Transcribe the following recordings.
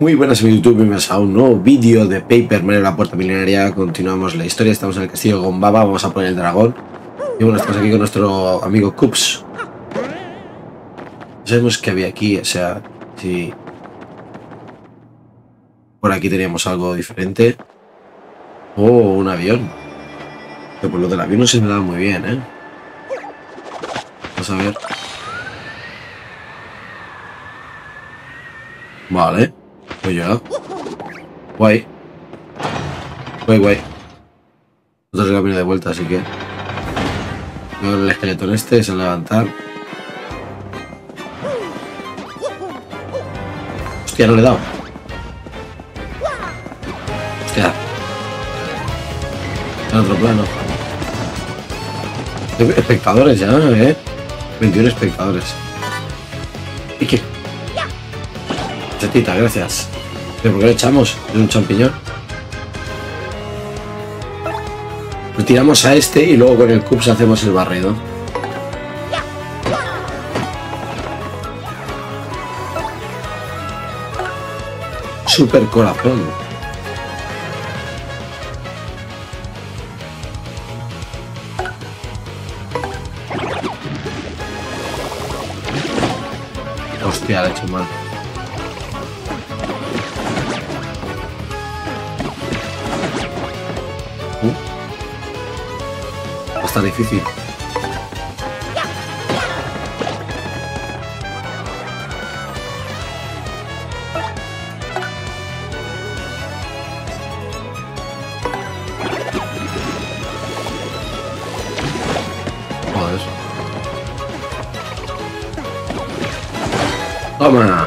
Muy buenas en YouTube, bienvenidos a un nuevo vídeo de Paper Mario La Puerta Milenaria. Continuamos la historia, estamos en el castillo Gombaba, vamos a poner el dragón. Y bueno, estamos aquí con nuestro amigo Cups. Sabemos que había aquí, o sea, si... Por aquí teníamos algo diferente. Oh, un avión. Pero por lo del avión no se me da muy bien, ¿eh? Vamos a ver. Vale. Pues ya. Guay. Guay, guay. Otro camino de vuelta, así que... El esqueleto este es a levantar. Hostia, no le he dado. Hostia. En otro plano. Espectadores ya, ¿eh? 21 espectadores. ¿Y qué? Chetita, gracias. ¿Pero por qué le echamos? ¿Es un champiñón? Retiramos a este y luego con el Cups hacemos el barrido. Super corazón. Hostia, le he hecho mal. Está difícil. Toma.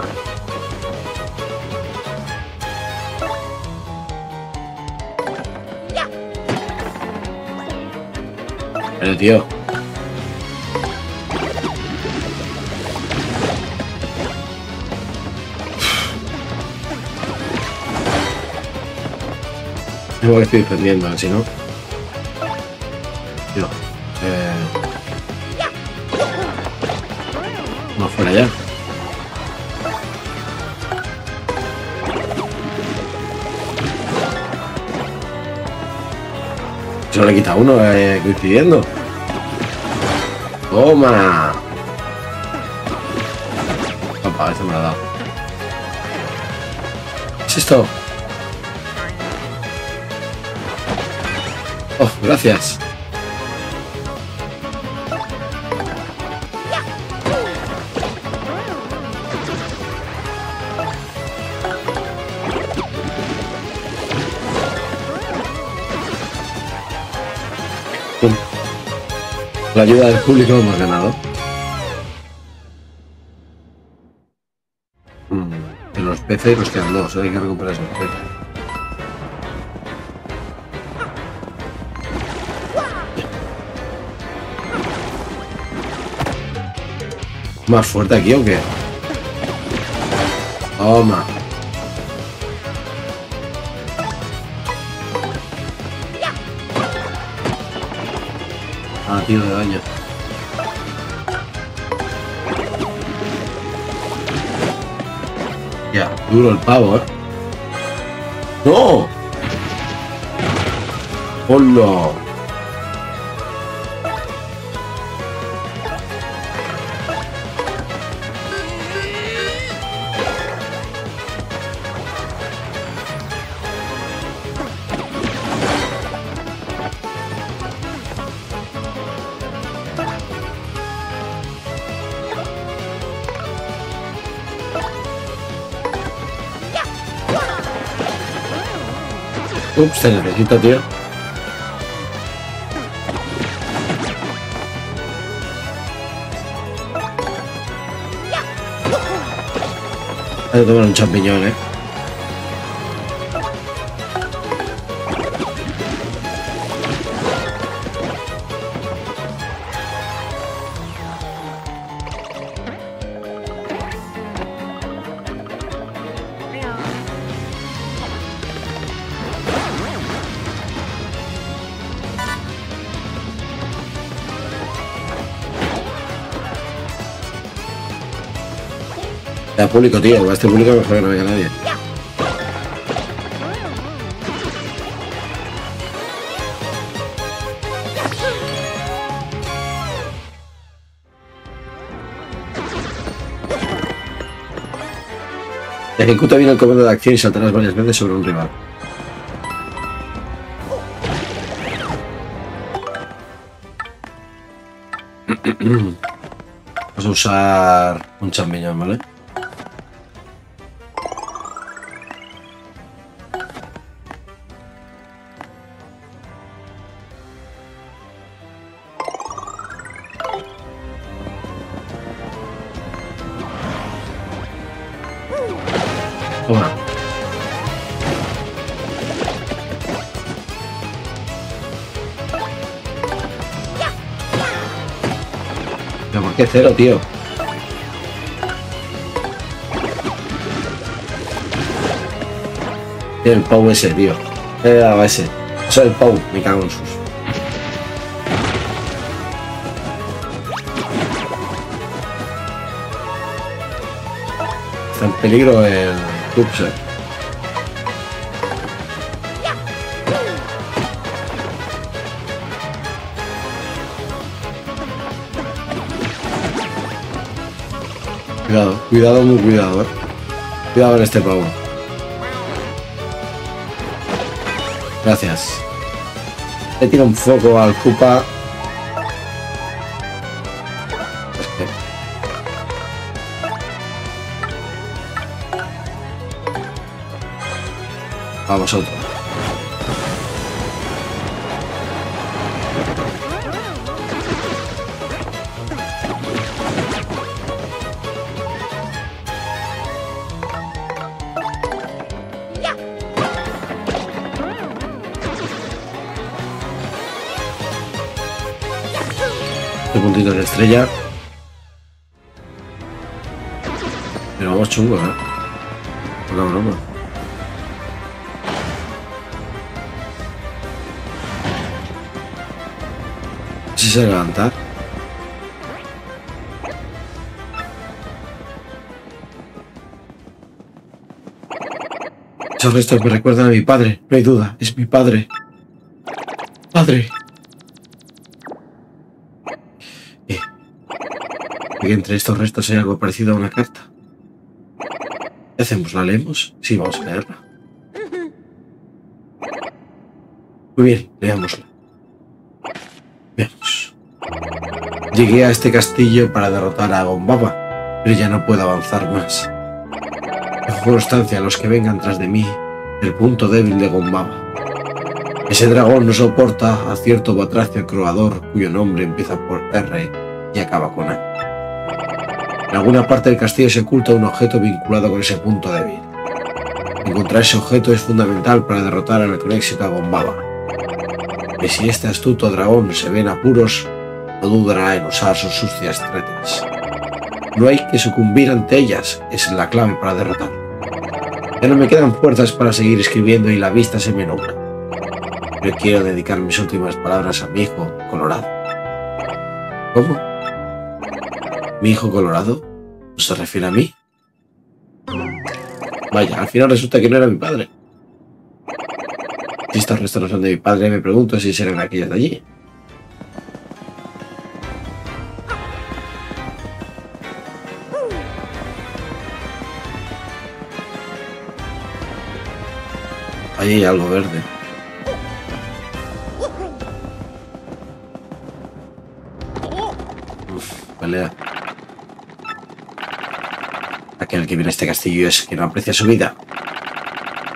Tío. Igual estoy defendiendo, si no. Tío. Eh... Vamos fuera ya. Solo le quita uno eh, coincidiendo. Toma. Opa, este me lo ha dado. ¿Qué es esto? Oh, gracias. La ayuda del público hemos ganado. Mm, De los peces nos quedan dos, ¿eh? hay que recuperar esos peces. ¿Más fuerte aquí o qué? Toma. Tío de daño. Ya, duro el pavo, ¿eh? ¡No! ¡Hola! Te necesito, tío. Hay que tomar un champiñón, eh. Era público, tío. va A este público mejor que no venga nadie. Ejecuta bien el comando de acción y saltarás varias veces sobre un rival. Vamos a usar un champiñón, ¿vale? ¿Pero por qué cero, tío? El Pau ese, tío. ¿Qué le daba ese? Es el Pau, me cago en sus. Está en peligro el Tupser. Cuidado, cuidado, muy cuidado, eh. Cuidado en este pavo. Gracias. Le tiro un foco al Koopa. Es que- estrella. Pero vamos chungo, ¿eh? Poca broma. Si se levanta. Esos restos me recuerdan a mi padre, no hay duda, es mi padre. Padre. Que entre estos restos hay algo parecido a una carta. ¿Qué hacemos? ¿La leemos? Sí, vamos a leerla. Muy bien, leámosla. Veamos. Llegué a este castillo para derrotar a Gombaba, pero ya no puedo avanzar más. Dejo constancia a los que vengan tras de mí el punto débil de Gombaba. Ese dragón no soporta a cierto batracio croador cuyo nombre empieza por R y acaba con A. Alguna parte del castillo se oculta un objeto vinculado con ese punto débil. Encontrar ese objeto es fundamental para derrotar al con éxito a Gombaba. Y si este astuto dragón se ve en apuros, no dudará en usar sus sucias tretas. No hay que sucumbir ante ellas, es la clave para derrotar. Ya no me quedan fuerzas para seguir escribiendo y la vista se me nubla. Yo quiero dedicar mis últimas palabras a mi hijo colorado. ¿Cómo? ¿Mi hijo colorado? ¿No se refiere a mí? Vaya, al final resulta que no era mi padre. Si estos restos no son de mi padre, me pregunto si serán aquellos de allí. Ahí hay algo verde. Uf, pelea. Aquel que viene este castillo es que no aprecia su vida.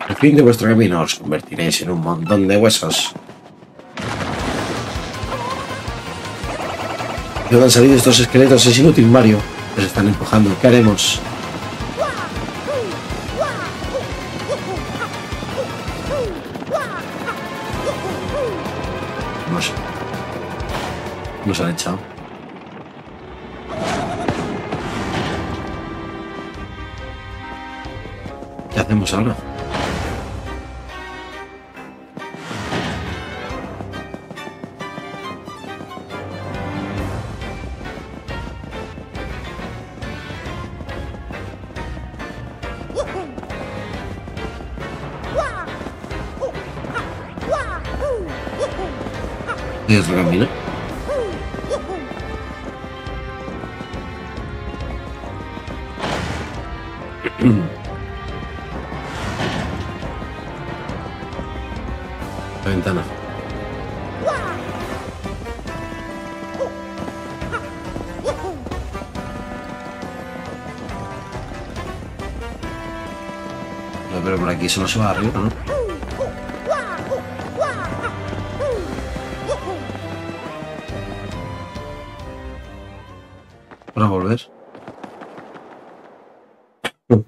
Al fin de vuestro camino os convertiréis en un montón de huesos. ¿De dónde han salido estos esqueletos? Es inútil, Mario. Nos están empujando. ¿Qué haremos? No sé. Nos han echado. Hacemos ahora? ¿Hay otro aquí se va arriba, ¿no? Para volver.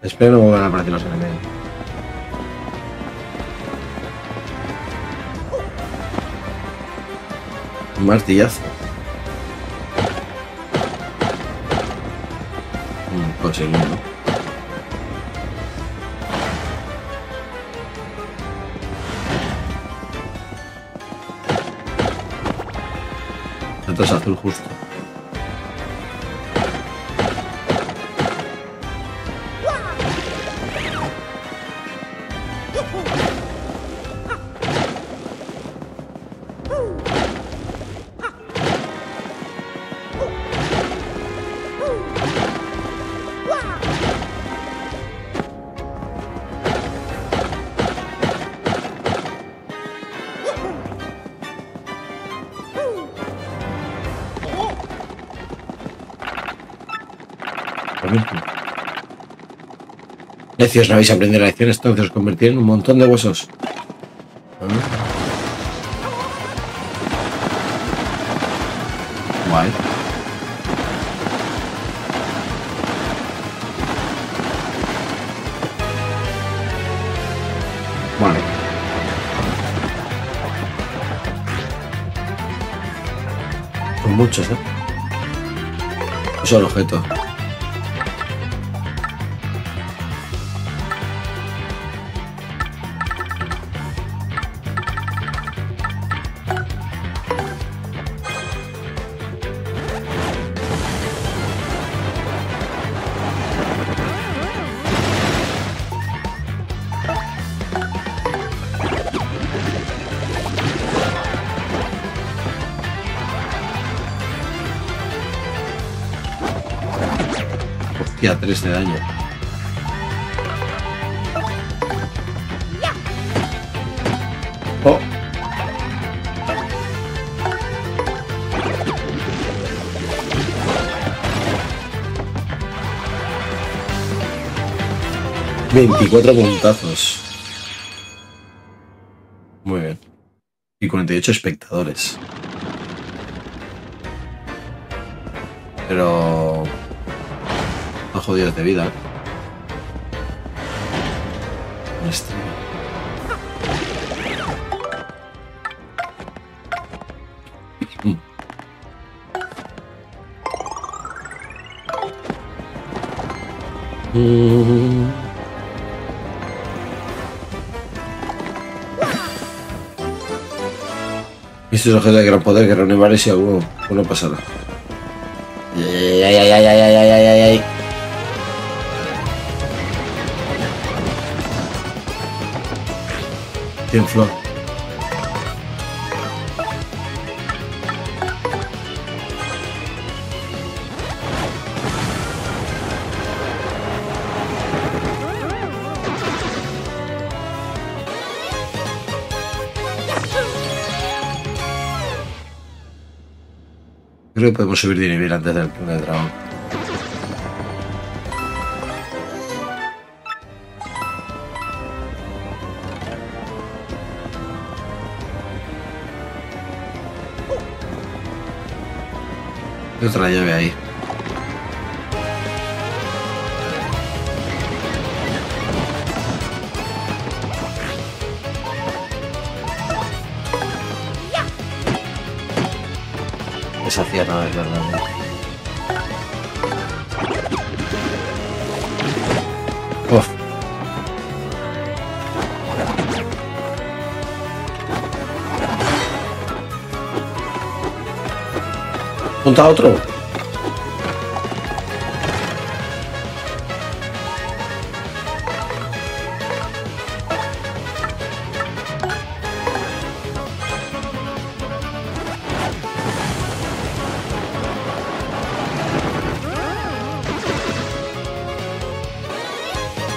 Espero no vuelvan a aparecer los enemigos. Un martillazo. Mm, Conseguido. Esto Tashatul Husna. Necios, no habéis aprendido la lección, entonces os convertiré en un montón de huesos. Ah. Guay. Vale. Son muchos, ¿eh? Un solo 3 de daño. Oh. Veinticuatro puntazos. Muy bien. Y 48 espectadores. Pero... Jodidos de vida. Este. Mm. Mm. Este es objeto de gran poder que reúne varios y alguno uno pasará. Ay, ay, ay, ay, ay, ay, ay, ay, ay. Creo que podemos subir de antes del primer dragón. Otra llave ahí. Esa nada, es verdad. ¿Punta otro?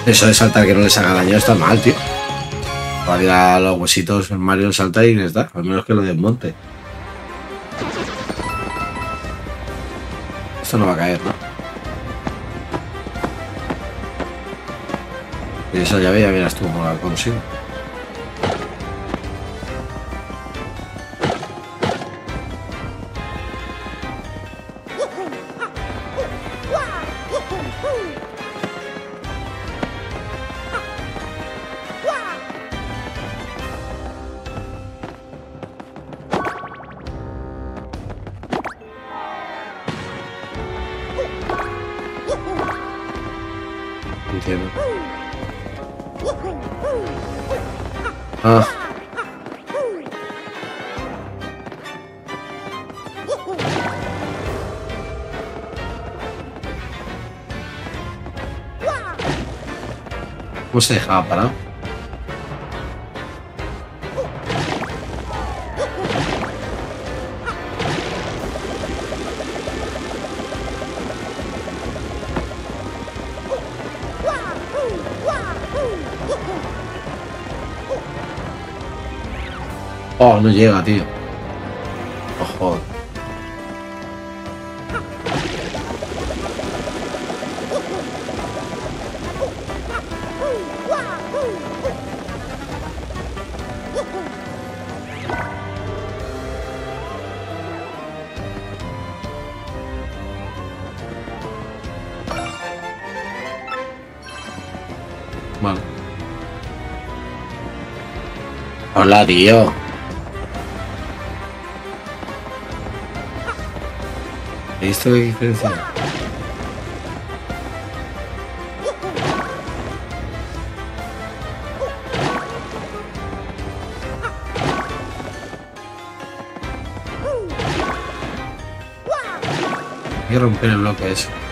Eso de saltar que no les haga daño está mal, tío. Para a los huesitos Mario salta y está. Al menos que lo desmonte. Esto no va a caer, ¿no? Y esa llave ya verás tú cómo la consigo. ¿Cómo se dejaba parado? Oh, no llega, tío. Vale. Hola, tío. ¿Y esto qué diferencia? Hay que romper el bloque ese.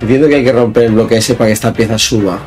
Entiendo que hay que romper el bloque ese para que esta pieza suba.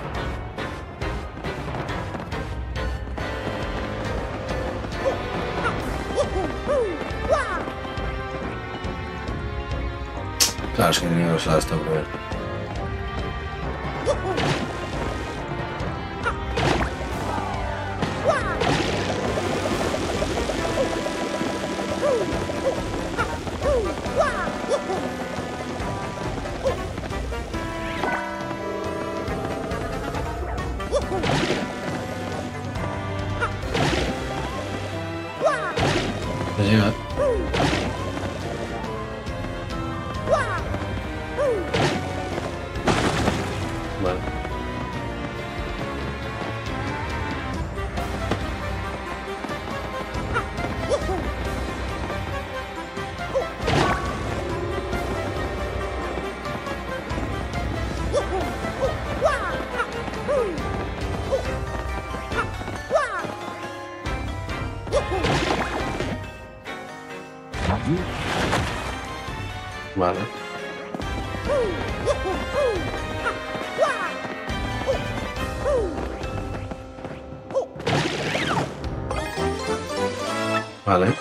Vale.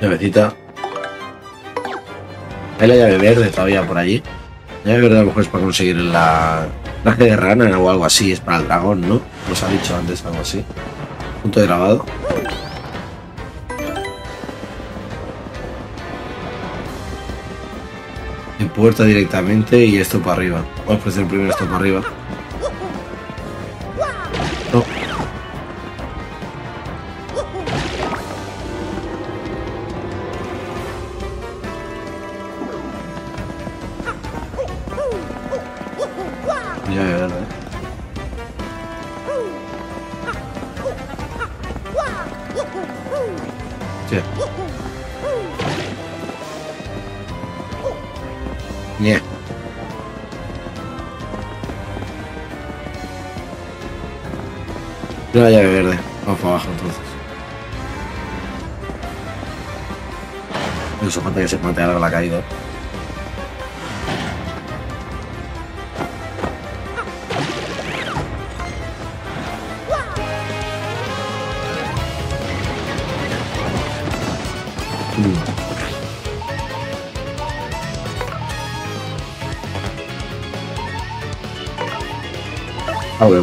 Llavecita. Hay la llave verde todavía por allí. La llave verde a lo mejor es para conseguir la traje de rana o algo así. Es para el dragón, ¿no? Nos ha dicho antes algo así. Punto de grabado. Puerta directamente y esto para arriba. Vamos a hacer primero esto para arriba.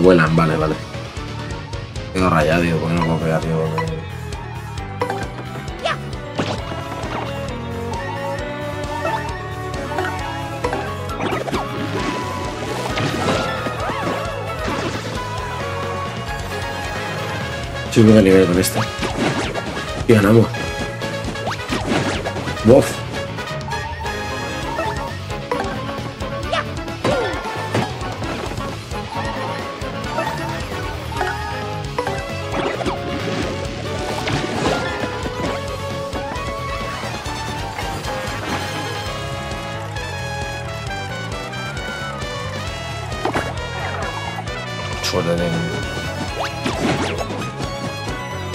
Vuelan, vale, vale. Tengo rayado, tío, porque no puedo pegar, tío. Subo de nivel con este. Y ganamos. Bof. Suerte de...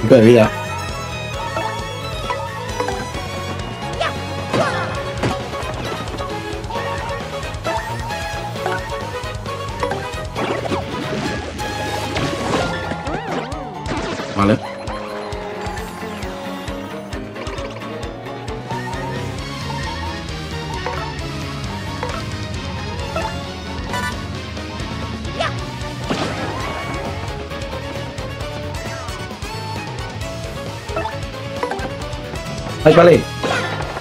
Punto vale.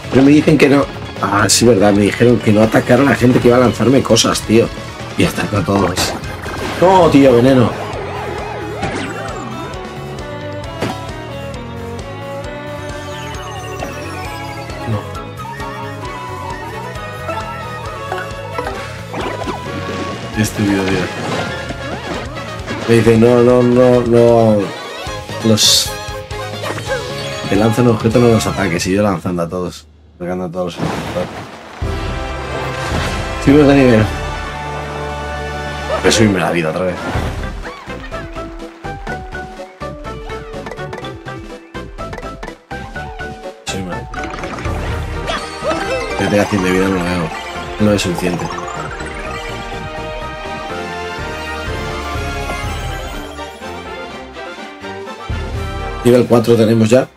Pero me dicen que no. Ah, sí, verdad. Me dijeron que no atacar a la gente que iba a lanzarme cosas, tío. Y ataco a todos. No, tío, veneno. No. Estúpido, tío. Me dice, no, no, no, no. Los que lanzan objetos no los ataques, y yo lanzando a todos. Pegando a todos los objetos. Subimos de nivel. Voy a subirme la vida otra vez. Que tenga 100 de vida no lo veo. No es suficiente. Nivel 4 tenemos ya.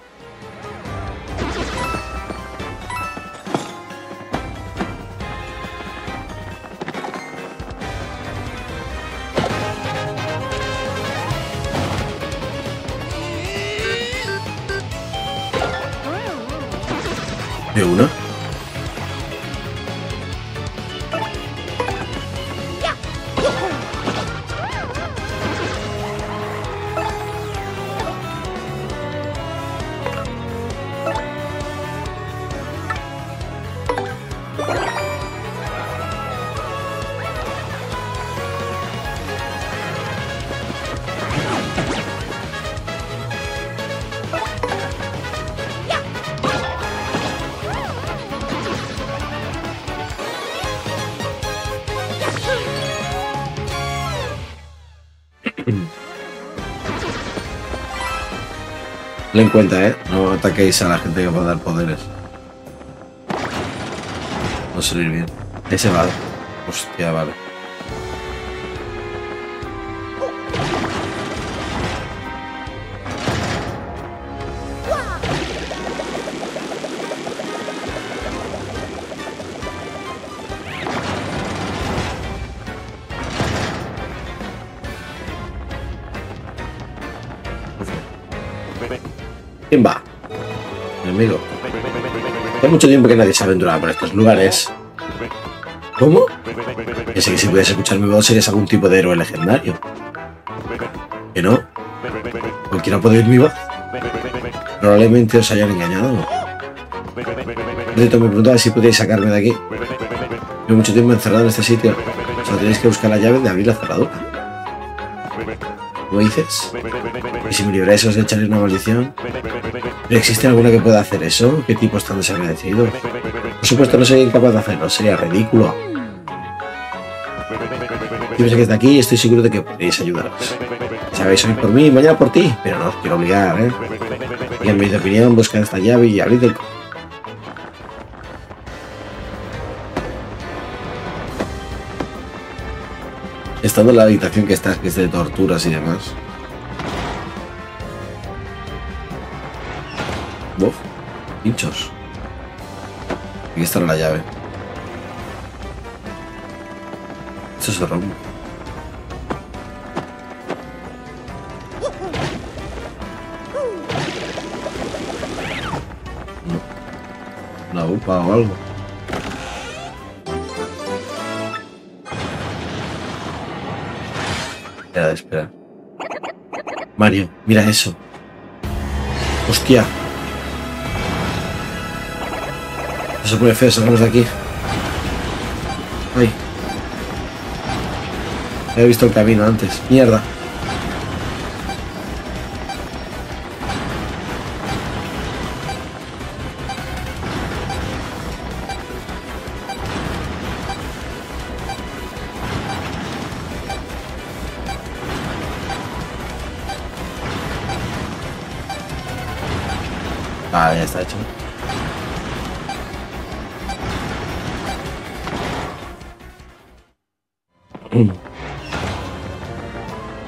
Ten en cuenta, ¿eh? No ataquéis a la gente que pueda dar poderes. No salir bien. Ese vale. Hostia, vale. Hace mucho tiempo que nadie se aventuraba por estos lugares. ¿Cómo? Pensé que si pudieras escuchar mi voz serías algún tipo de héroe legendario. ¿Que no? ¿Cualquiera puede oír mi voz? Probablemente os hayan engañado. Rito me preguntaba si podíais sacarme de aquí. Llevo mucho tiempo encerrado en este sitio. Solo tenéis que buscar la llave de abrir la cerradura. ¿Cómo dices? ¿Y si me librase os echaré una maldición? ¿Pero existe alguna que pueda hacer eso? ¿Qué tipo es tan desagradecido? Por supuesto no sería incapaz de hacerlo, sería ridículo. Sé que está aquí y estoy seguro de que podéis ayudaros. Sabéis hoy por mí y mañana por ti, pero no os quiero obligar, ¿eh? Y en mi opinión, buscad esta llave y abrid el... Estando en la habitación que está, que es de torturas y demás. Está la llave. Esto se rompe. No. Una upa o algo. Espera, espera. Mario, mira eso. Hostia. Se pone feo, de aquí. Ay. He visto el camino antes. Mierda. Vale, ya está hecho.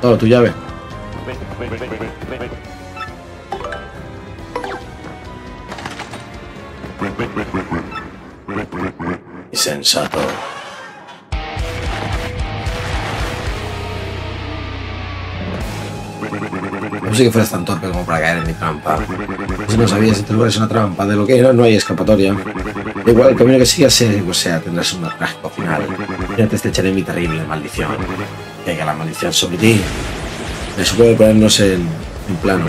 Todo, tu llave. Insensato. No sé que fueras tan torpe como para caer en mi trampa. Si no sabías, este lugar es una trampa. De lo que era, no hay escapatoria. Igual, el camino que sigas, sea, o sea, tendrás un trágico final. Ya te echaré mi terrible maldición. Caiga la maldición sobre ti. Eso puede ponernos en, en plano.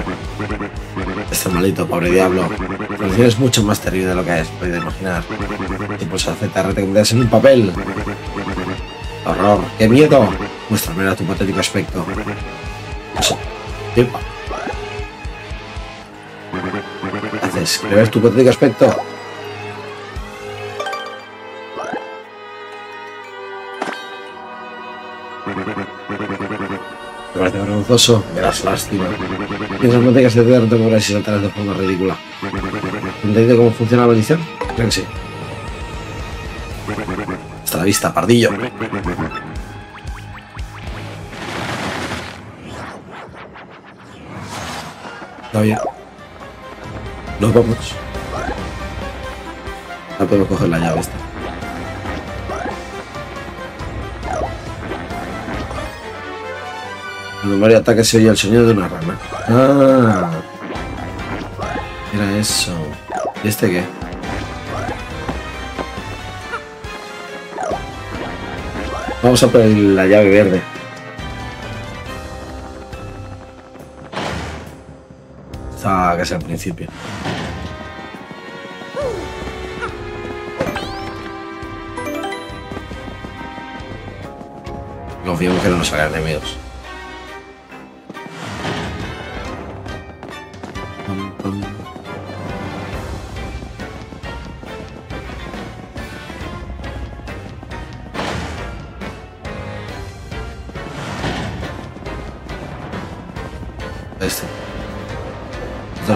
Este maldito, pobre diablo. La maldición es mucho más terrible de lo que es, podido imaginar. Y pues aceptar en un papel. Horror, qué miedo. Muéstrame a tu patético aspecto. ¿Qué haces? ¿Le ves tu patético aspecto? Vergonzoso, me das lástima. Mientras no tengas que no te moverás y saltarás de forma ridícula. ¿Entendido cómo funciona la maldición? Creo que sí. Hasta la vista, pardillo. Está bien. Nos vamos. Ahora podemos coger la llave esta. Cuando Mario ataca se oye el sonido de una rana. Ah. Era eso. ¿Y este qué? Vamos a por la llave verde. Está casi al principio. Confiamos que no nos hagan enemigos.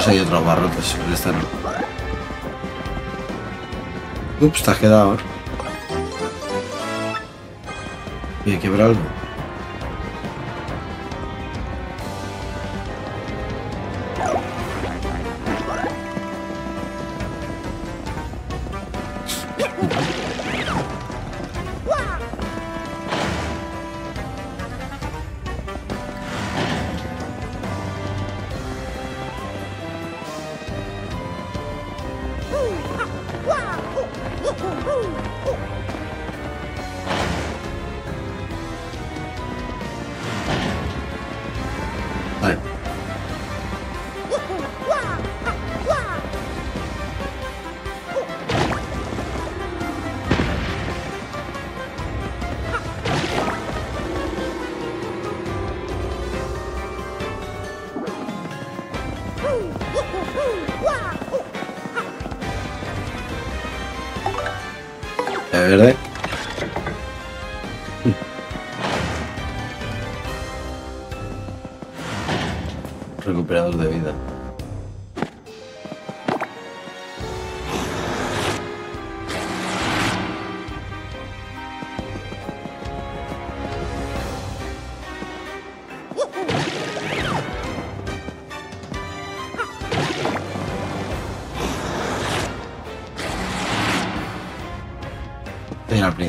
Hay otros barrotes, este no. Ups, te has quedado. ¿eh? Y hay que ver algo.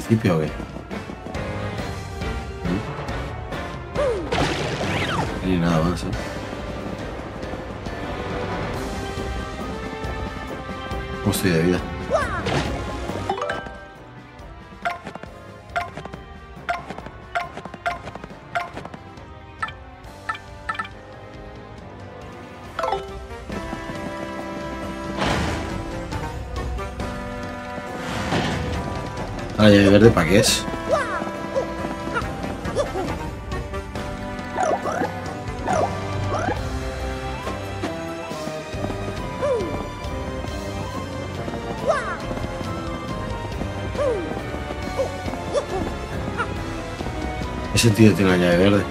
Principio o La llave verde para qué es? ¿Qué sentido tiene la llave verde?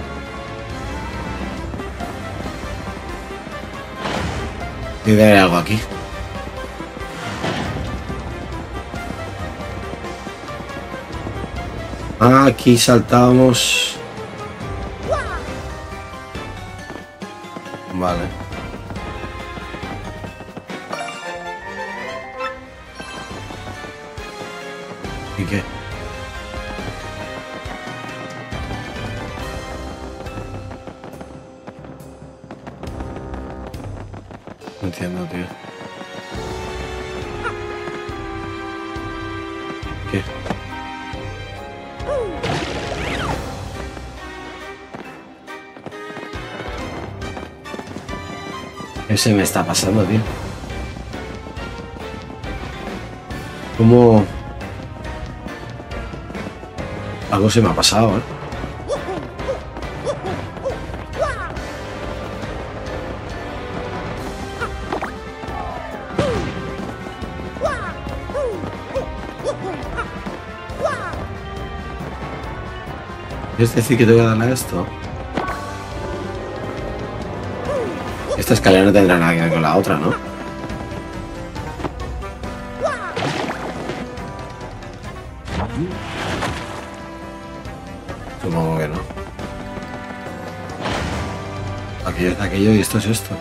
Que haber algo aquí. Aquí saltábamos. Se me está pasando, tío? ¿Cómo...? Algo se me ha pasado, ¿eh? Es decir, que te voy a darle a esto. Esta escalera no tendrá nada que ver con la otra, ¿no? Supongo que no. Aquello es aquello y esto es esto.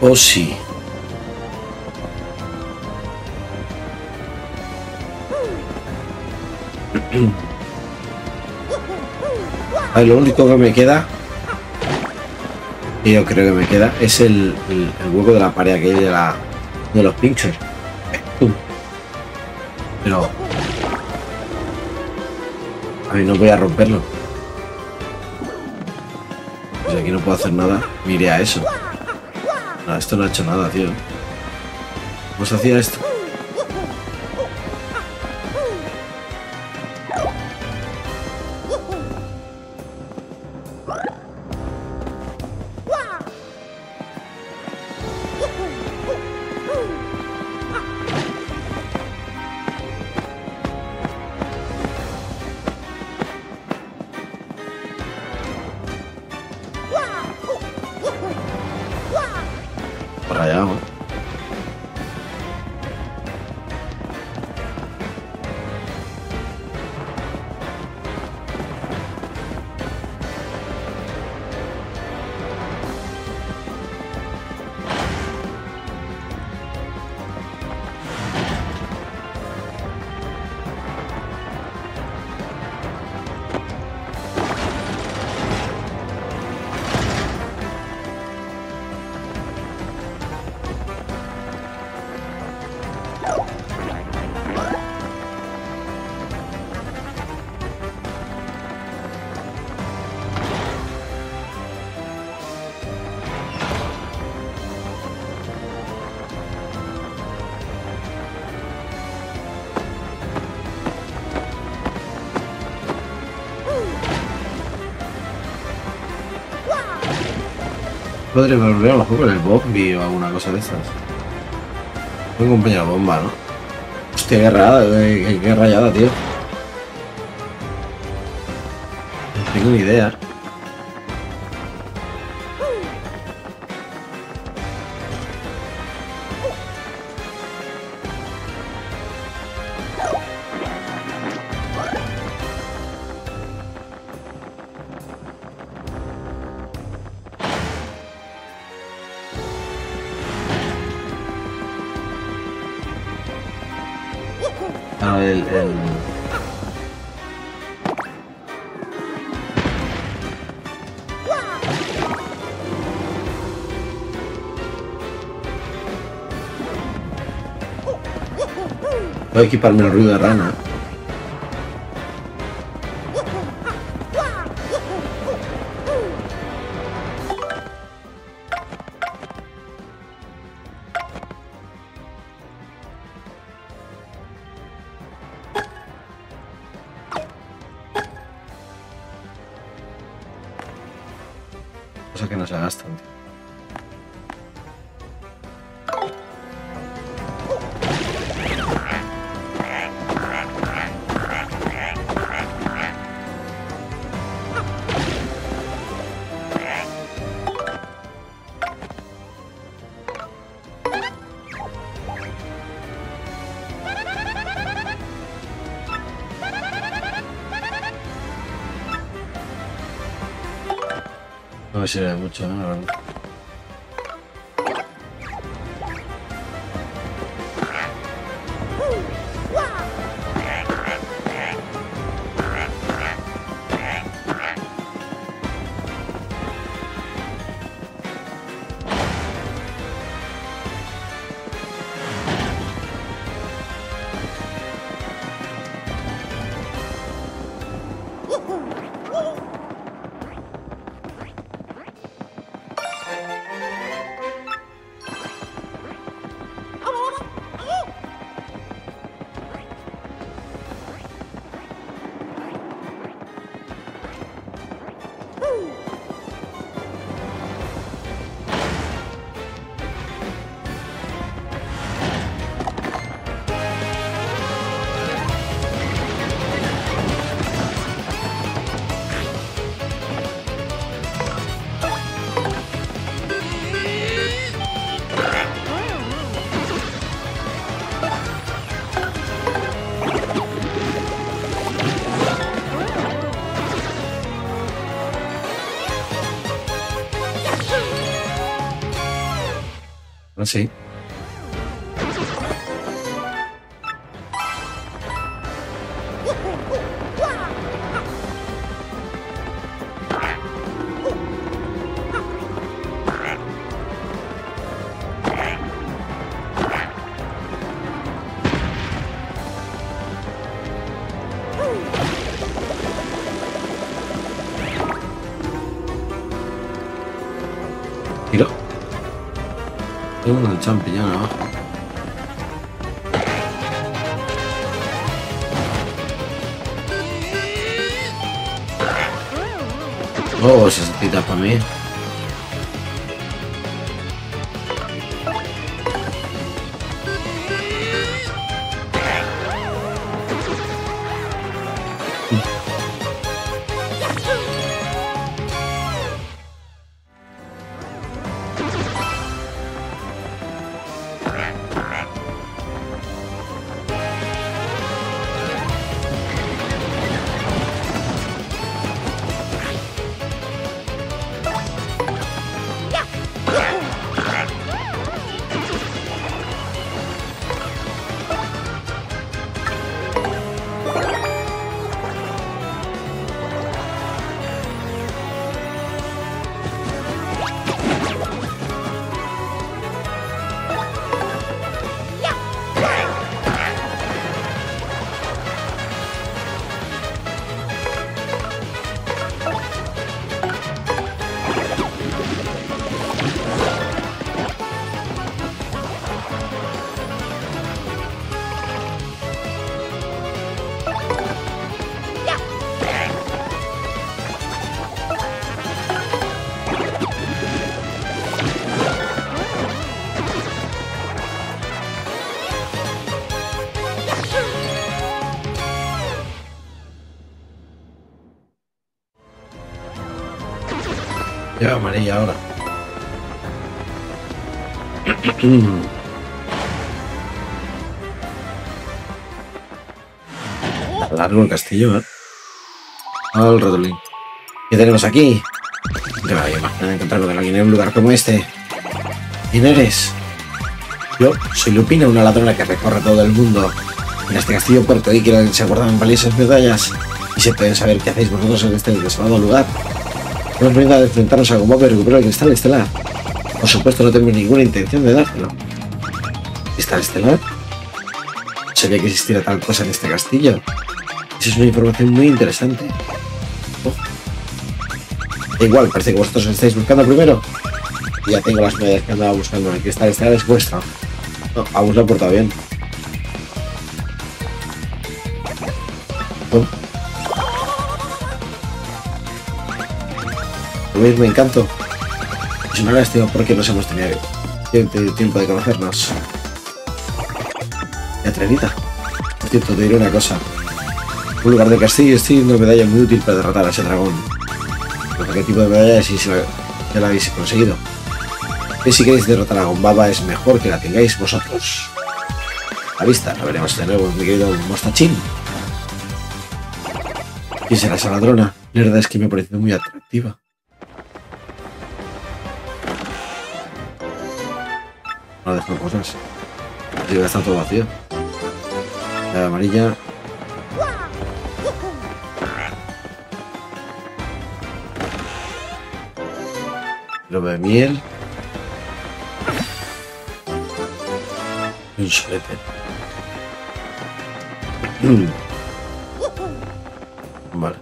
Oh, sí. A ver, lo único que me queda, yo creo que me queda, es el, el, hueco de la pared aquella de, la, de los pinchos. Pero... A ver, no voy a romperlo. Pues aquí no puedo hacer nada. Mire a eso. No, esto no ha hecho nada, tío. ¿Cómo se hacía esto? Podré volver a lo mejor con el Bombi o alguna cosa de esas. Un compañero bomba, ¿no? Hostia, qué rayada, qué, qué rayada, tío. No tengo ni idea. Equiparme el ruido de rana. Cosa que no se gastan. tío. No me sirve mucho, ¿no? La sí. Tengo una champiñón abajo. Oh, esa tita para mí. Amarilla ahora. Largo el castillo, ¿eh? Al ratolín. ¿Qué tenemos aquí? No me en un lugar como este. ¿Quién eres? Yo soy Lupina, una ladrona que recorre todo el mundo. En este castillo puerto y que se guardan valiosas medallas. Y se pueden saber qué hacéis vosotros en este desolado lugar. Hemos venido a enfrentarnos a Gomba y recuperar el cristal estelar. Por supuesto, no tenemos ninguna intención de dárselo. ¿Cristal estelar? No sabía que existiera tal cosa en este castillo. Esa es una información muy interesante. Oh. Igual, parece que vosotros estáis buscando primero. Ya tengo las medallas que andaba buscando. El cristal estelar es vuestro. No, aún lo ha portado bien. ¿Veis? Me encanto. Es una lástima porque nos hemos tenido tiempo de conocernos. Y atrevida. Por cierto, te diré una cosa. Un lugar de castillo estoy una medalla muy útil para derrotar a ese dragón. Pero qué tipo de medalla si la, ya la habéis conseguido. Y si queréis derrotar a Gombaba es mejor que la tengáis vosotros. A vista, la veremos de nuevo, mi querido Mostachín. ¿Quién será esa ladrona? La verdad es que me ha parecido muy atractiva. No dejo cosas. Así que está todo vacío. La amarilla. Lo de miel. Un solete. Mm. Vale.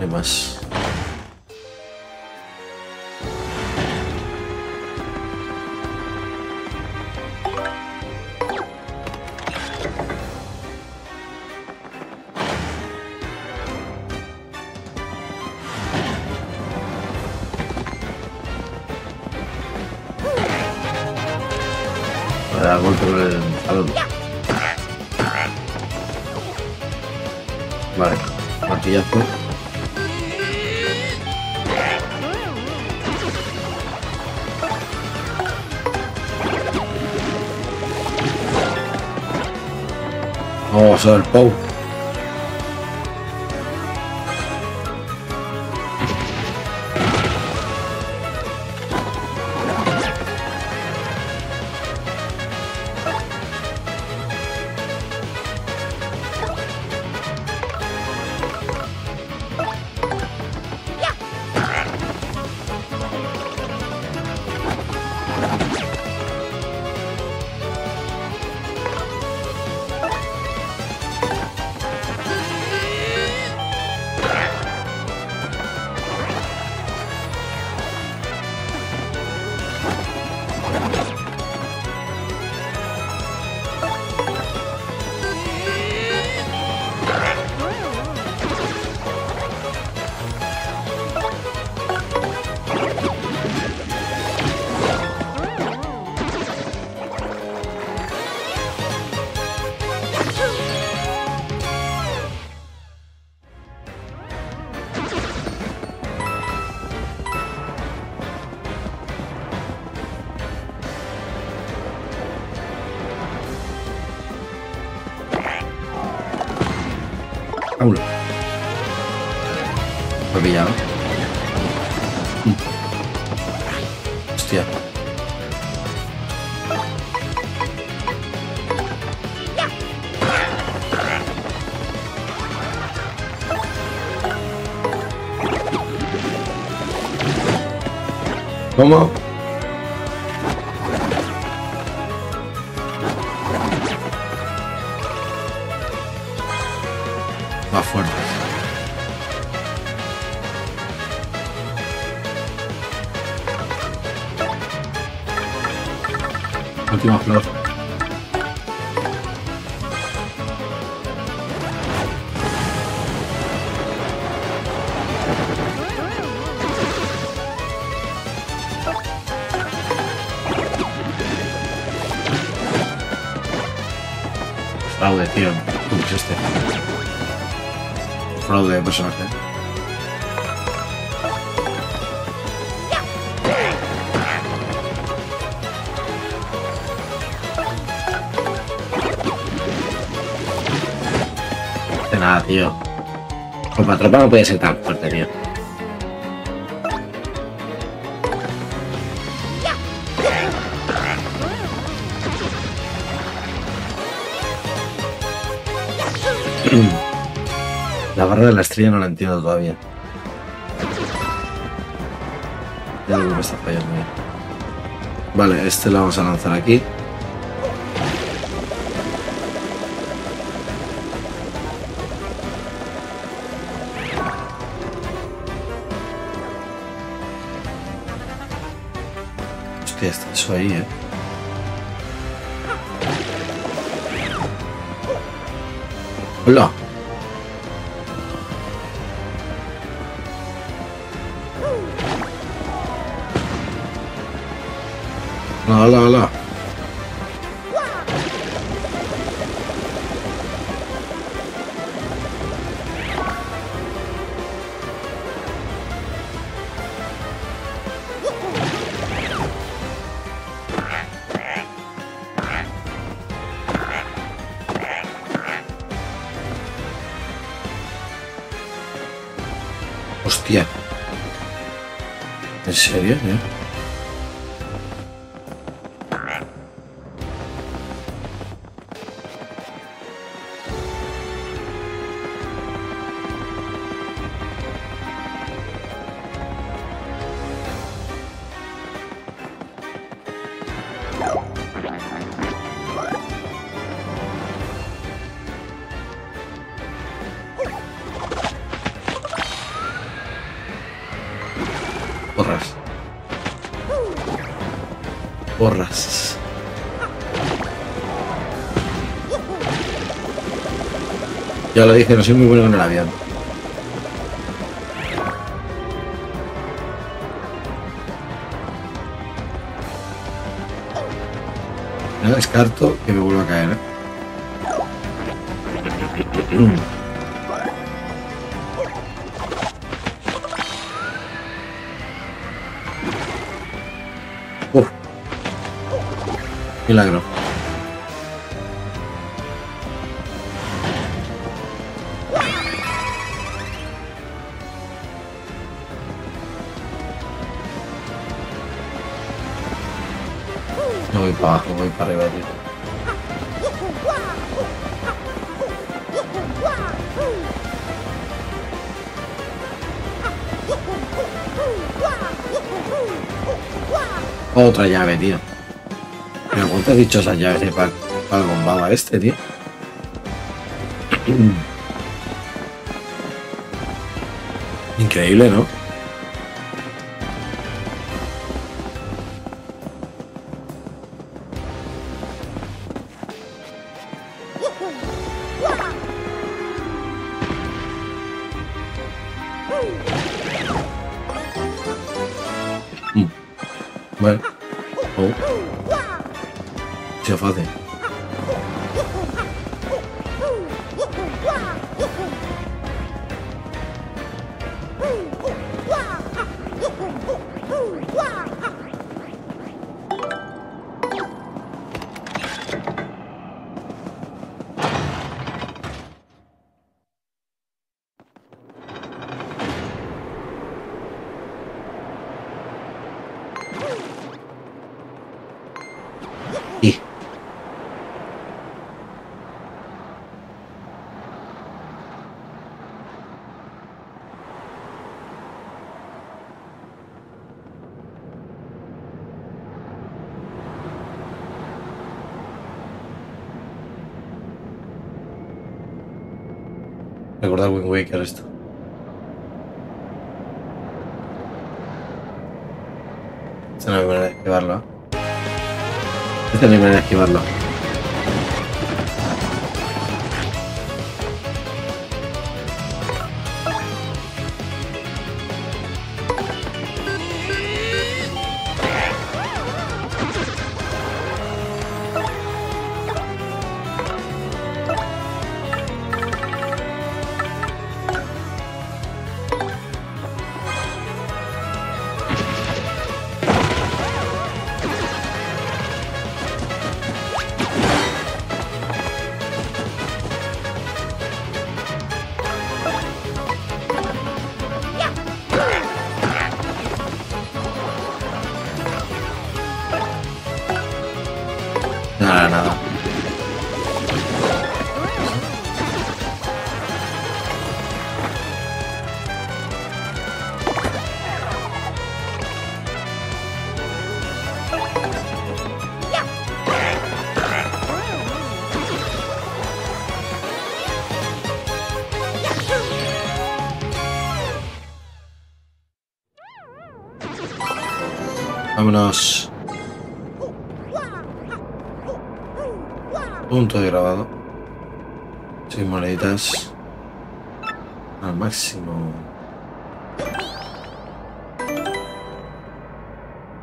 Hay más. Vamos a ver, Pau. He pillado. Hostia. ¿Cómo? Tropa no puede ser tan fuerte, tío. La barra de la estrella no la entiendo todavía. Ya algo me está fallando. Vale, este lo vamos a lanzar aquí. Eso ahí, eh. Hola. Hola, hola, hola. Lo dije, no soy muy bueno con el avión. No descarto que me vuelva a caer, ¿eh? Uf. Milagro. No voy para abajo, voy para arriba, tío. Otra llave, tío. Pero ¿cuánto has dicho esas llaves de para el bombaba este, tío? Increíble, ¿no? Recordar Wind Waker esto. Esta no hay manera de esquivarlo. ¿eh? Esta no hay manera de esquivarlo. Punto de grabado. Seis moneditas. Al máximo.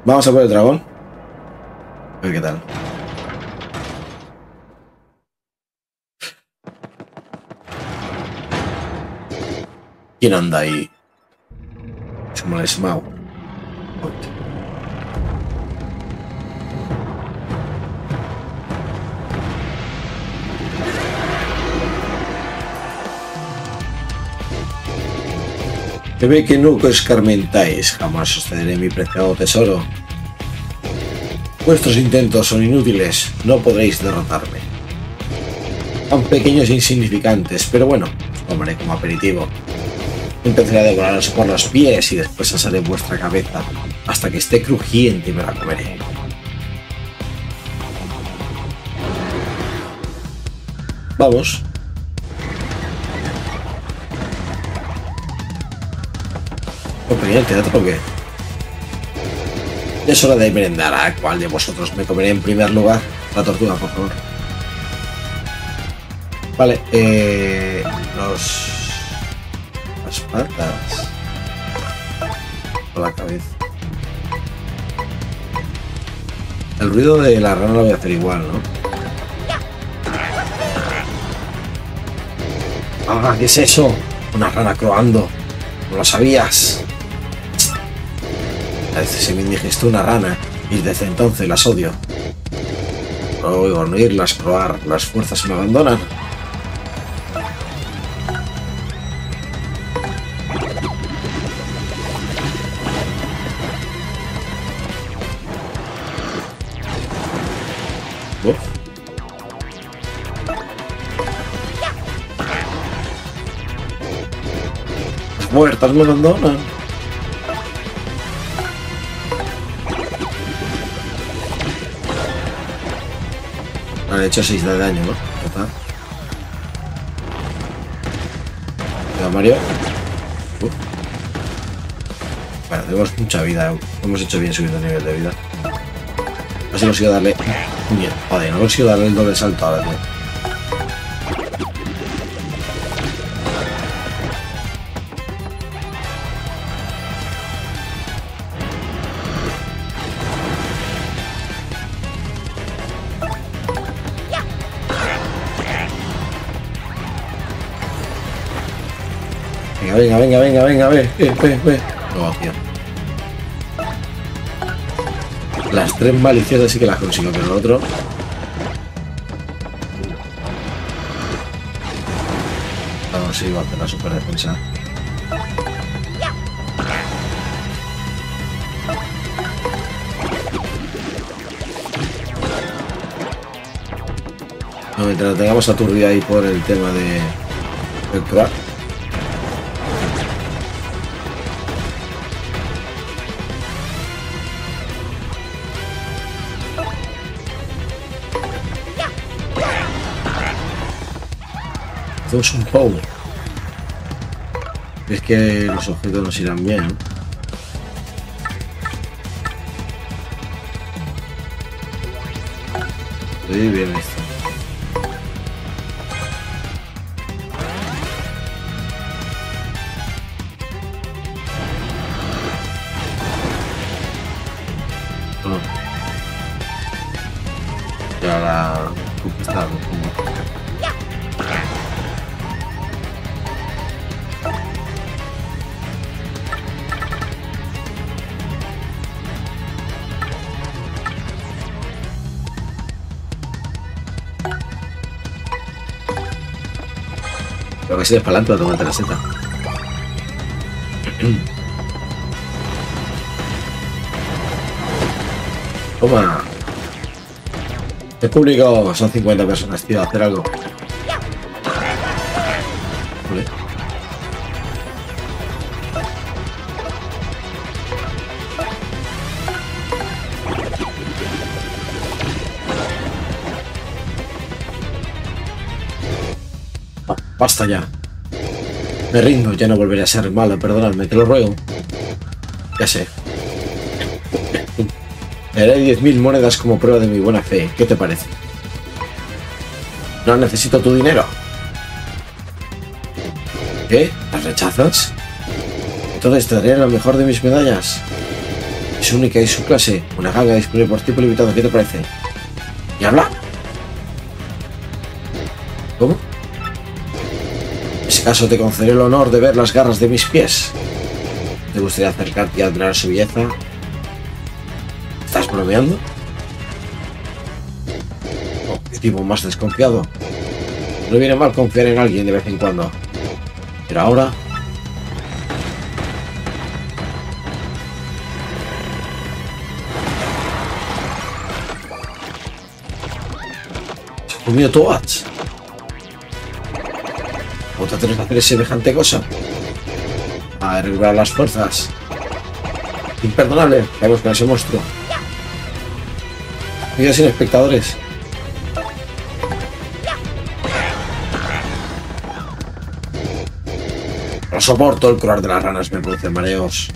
Vamos a por el dragón. A ver qué tal. ¿Quién anda ahí? Somos Mau. Se ve que nunca escarmentáis, jamás os cederé mi preciado tesoro. Vuestros intentos son inútiles, no podréis derrotarme. Son pequeños e insignificantes, pero bueno, tomaré como aperitivo. Empezaré a devoraros por los pies y después asaré vuestra cabeza hasta que esté crujiente y me la comeré. Vamos. Compañero, teatro o qué? Es hora de merendar. ¿A cuál de vosotros me comeré en primer lugar? La tortuga, por favor. Vale, eh, los... Las patas. O la cabeza. El ruido de la rana lo voy a hacer igual, ¿no? ¡Ah, qué es eso! Una rana croando. No lo sabías. A veces se me indigestó una rana y desde entonces las odio. No oigo oírlas croar, las fuerzas me abandonan. Muertas me abandonan. He hecho 6 de daño, ¿no? está. Mario. Bueno, tenemos mucha vida. Hemos hecho bien subiendo el nivel de vida. Así consigo darle... Joder, no consigo darle el doble salto ahora, tío. Venga, venga, venga, venga, ve, ve, ve. No. Las tres maliciosas sí que las consigo, pero el otro. Vamos, sí, va a hacer la super defensa. No, mientras tengamos aturdida ahí por el tema de... El crack. Es un power. Es que los objetos nos irán bien. Muy bien esto. Lo que si es para adelante, tomarte la seta. Toma. El público son 50 personas, tío, hacer algo. Ya. Me rindo, ya no volveré a ser malo, perdonadme, te lo ruego. Ya sé. Le daré 10.000 monedas como prueba de mi buena fe. ¿Qué te parece? No necesito tu dinero. ¿Qué? ¿Las rechazas? Entonces te daré lo mejor de mis medallas. Es única y su clase. Una ganga disponible por tiempo limitado. ¿Qué te parece? ¿Y habla? En ese caso te concederé el honor de ver las garras de mis pies. ¿Te gustaría acercarte y admirar su belleza? ¿Estás bromeando? Oh, qué tipo más desconfiado. No viene mal confiar en alguien de vez en cuando. Pero ahora... Se ha comido Toads. ¿Cómo te atreves a hacer semejante cosa? A regular las fuerzas. Imperdonable. Vamos con ese monstruo. Vida sin espectadores. No soporto el color de las ranas, me produce mareos.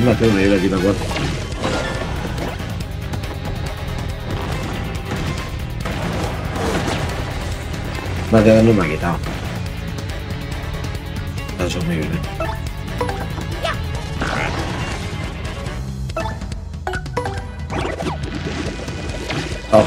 Es una idea aquí tampoco. Más de no me ha quitado. Eso es. ¿eh? Oh,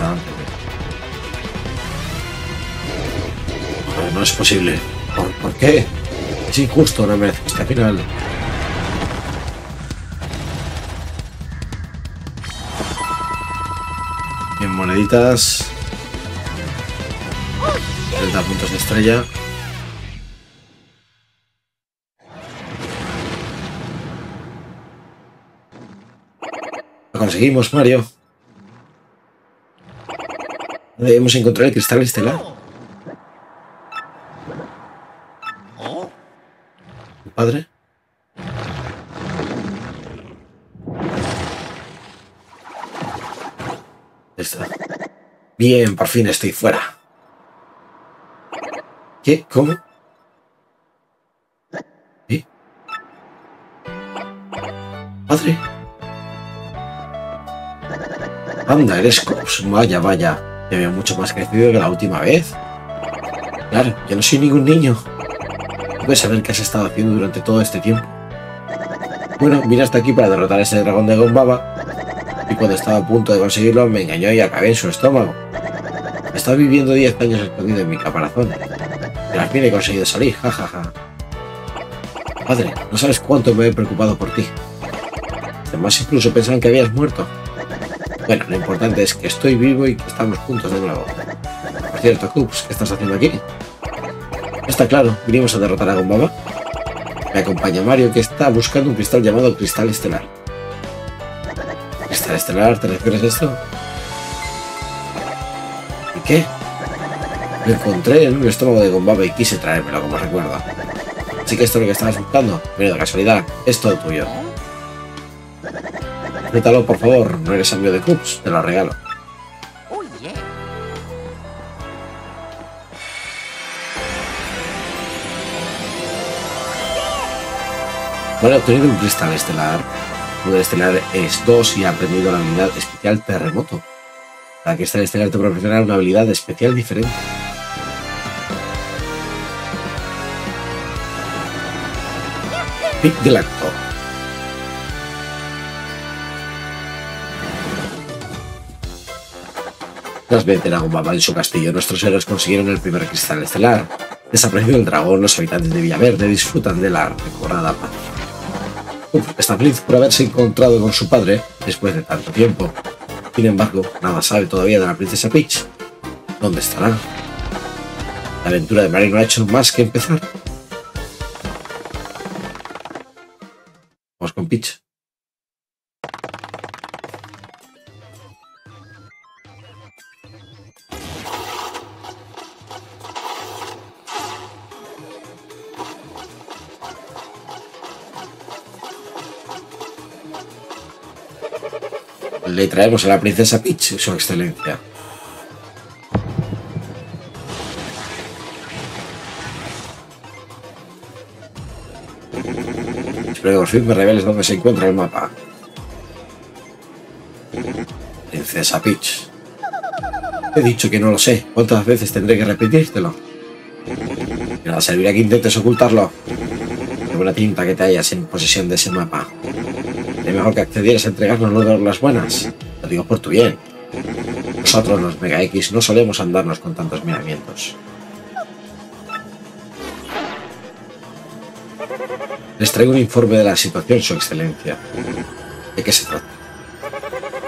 está. Joder, no es posible. ¿Por, por qué? Es injusto, no merece este final. Bien, moneditas. 30 puntos de estrella. Lo conseguimos, Mario. Debemos encontrar el cristal estelar. ¿Padre? Está. Bien, por fin estoy fuera. ¿Qué? ¿Cómo? ¿Eh? ¿Padre? Anda, eres Cops. Vaya, vaya. Te veo mucho más crecido que la última vez. Claro, yo no soy ningún niño. Puedes saber qué has estado haciendo durante todo este tiempo. Bueno, vine hasta aquí para derrotar a ese dragón de Gombaba. Y cuando estaba a punto de conseguirlo, me engañó y acabé en su estómago. Estaba viviendo 10 años escondido en mi caparazón. Y al fin he conseguido salir, jajaja. Padre, no sabes cuánto me he preocupado por ti. Además, incluso pensaban que habías muerto. Bueno, lo importante es que estoy vivo y que estamos juntos de nuevo. Por cierto, Coops, ¿qué estás haciendo aquí? Está claro, vinimos a derrotar a Gombaba. Me acompaña Mario, que está buscando un cristal llamado Cristal Estelar. ¿Cristal Estelar? ¿Te refieres a esto? ¿Y qué? Lo encontré en un estómago de Gombaba y quise traérmelo, como recuerdo. Así que esto es lo que estabas buscando. Pero de casualidad, es todo tuyo. Disfrútalo, por favor. No eres amigo de Cooks, te lo regalo. Oh, bueno, he obtenido un cristal estelar. Poder estelar es 2 y ha aprendido la habilidad especial terremoto. La cristal estelar te proporciona una habilidad especial diferente. Pic de lacto. Tras vencer a Gombaba en su castillo, nuestros héroes consiguieron el primer cristal estelar. Desapareció el dragón, los habitantes de Villaverde disfrutan de la recobrada paz. Uf, está feliz por haberse encontrado con su padre después de tanto tiempo. Sin embargo, nada sabe todavía de la princesa Peach. ¿Dónde estará? La aventura de Mario no ha hecho más que empezar. Vamos con Peach. Le traemos a la princesa Peach, su excelencia. Espero que por fin me reveles dónde se encuentra el mapa. Princesa Peach. He dicho que no lo sé. ¿Cuántas veces tendré que repetírtelo? Nada servirá que intentes ocultarlo. Buena tinta que te hayas en posesión de ese mapa. Es mejor que accedieras a entregarnos las buenas. Lo digo por tu bien. Nosotros, los Mega X, no solemos andarnos con tantos miramientos. Les traigo un informe de la situación, Su Excelencia. ¿De qué se trata?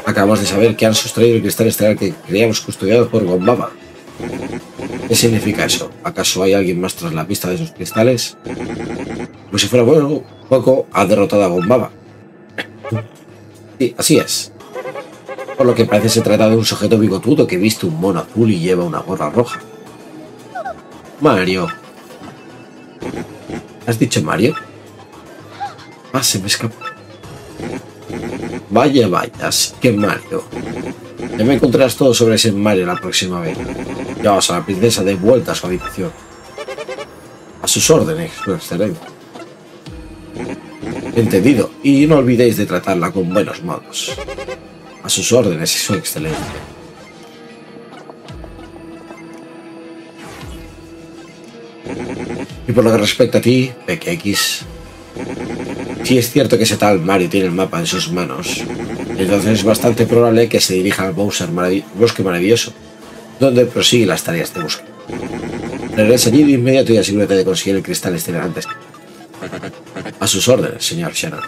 Acabamos de saber que han sustraído el cristal estelar que creíamos custodiado por Gombaba. ¿Qué significa eso? ¿Acaso hay alguien más tras la pista de esos cristales? Como si fuera bueno, poco ha derrotado a Gombaba. Sí, así es. Por lo que parece se trata de un sujeto bigotudo que viste un mono azul y lleva una gorra roja. Mario. ¿Has dicho Mario? Ah, se me escapó. Vaya, vaya, sí que Mario. Ya me encontrarás todo sobre ese Mario la próxima vez. Llevas a la princesa de vuelta a su habitación. A sus órdenes, su excelencia. Entendido. Y no olvidéis de tratarla con buenos modos. A sus órdenes, su excelencia. Y por lo que respecta a ti, PKX, si es cierto que ese tal Mario tiene el mapa en sus manos, entonces es bastante probable que se dirija al Bowser Bosque Maravilloso, donde prosigue las tareas de búsqueda. Regresa allí de inmediato y asegúrate de conseguir el cristal estelar antes. A sus órdenes, señor Shannon.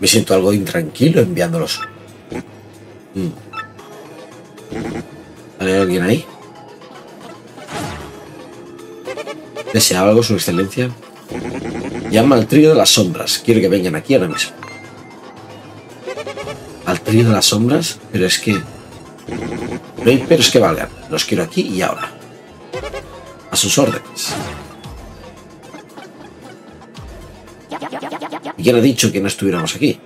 Me siento algo intranquilo enviándolos. Mm. ¿Hay alguien ahí? ¿Desea algo, su excelencia? Llama al trío de las sombras. Quiero que vengan aquí ahora mismo. ¿Al trío de las sombras? Pero es que... No hay pero es que valgan. Los quiero aquí y ahora. A sus órdenes. ¿Y quién ha dicho que no estuviéramos aquí?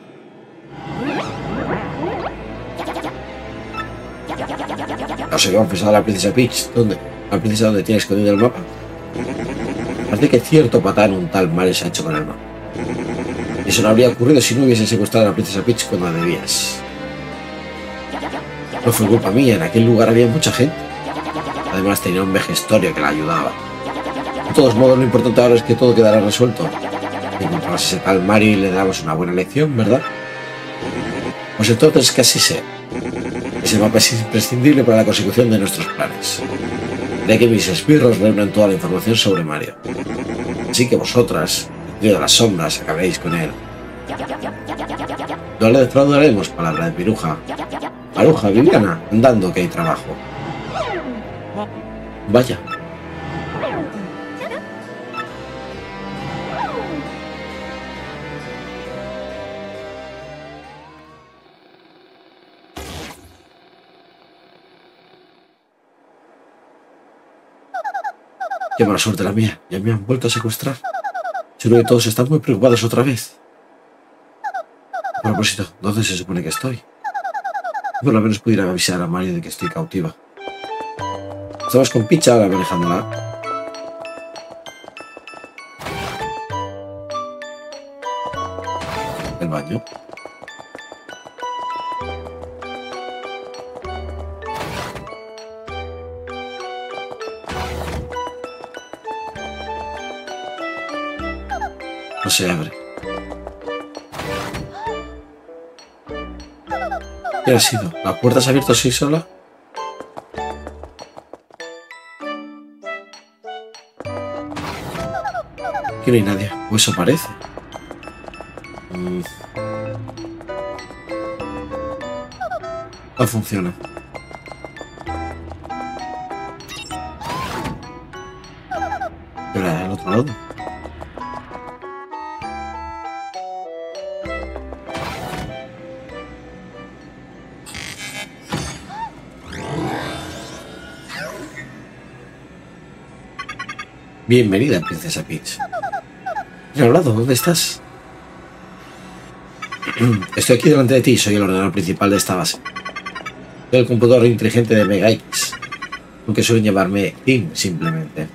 No sé qué confesado a la princesa Peach. ¿Dónde? ¿La princesa dónde tiene escondido el mapa? Parece que cierto patán un tal Mario se ha hecho con el mapa. Eso no habría ocurrido si no hubiese secuestrado a la princesa Peach cuando debías. No fue culpa mía, en aquel lugar había mucha gente. Además tenía un vejestorio que la ayudaba. De todos modos, lo importante ahora es que todo quedará resuelto. Encontramos ese tal Mario y le damos una buena lección, ¿verdad? Pues entonces que así sea. Ese mapa es imprescindible para la consecución de nuestros planes. Haré que mis esbirros reúnan toda la información sobre Mario. Así que vosotras, el trío de las sombras, acabaréis con él. No le defraudaremos, palabra de piruja. Maruja, Viviana, andando que hay trabajo. Vaya. Qué mala suerte la mía. Ya me han vuelto a secuestrar. Seguro que todos están muy preocupados otra vez. A propósito, ¿dónde se supone que estoy? Por lo menos pudiera avisar a Mario de que estoy cautiva. Estamos con Picha ahora manejándola. El baño. Se abre. ¿Qué ha sido? ¿La puerta se ha abierto así sola? Aquí no hay nadie. O eso parece. Mm. No funciona. Bienvenida, princesa Peach. hablado, ¿dónde estás? Estoy aquí delante de ti, soy el ordenador principal de esta base. Soy el computador inteligente de Mega X, aunque suelen llamarme Tim simplemente.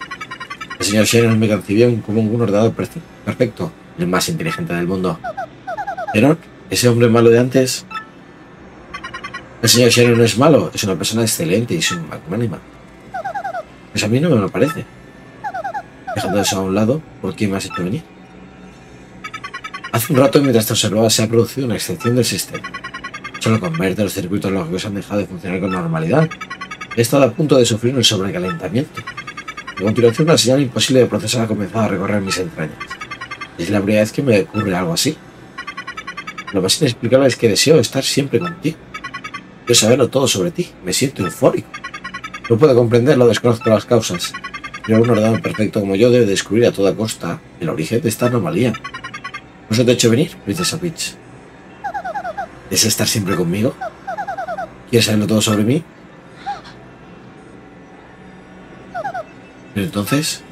El señor Shannon me concibió como un ordenador perfecto, el más inteligente del mundo. Pero, ese hombre malo de antes... El señor Shannon no es malo, es una persona excelente y es un magnánima. Pues a mí no me lo parece. Dejando eso a un lado, ¿por qué me has hecho venir? Hace un rato, mientras te observaba, se ha producido una excepción del sistema. Solo con verte los circuitos lógicos han dejado de funcionar con normalidad. He estado a punto de sufrir un sobrecalentamiento. A continuación, una señal imposible de procesar ha comenzado a recorrer mis entrañas. Es la primera vez que me ocurre algo así. Lo más inexplicable es que deseo estar siempre contigo. Quiero saberlo todo sobre ti. Me siento eufórico. No puedo comprenderlo, desconozco las causas. Pero un ordenador perfecto como yo debe descubrir a toda costa el origen de esta anomalía. ¿No se te ha hecho venir, princesa Peach? ¿Es estar siempre conmigo? ¿Quieres saberlo todo sobre mí? Pero entonces...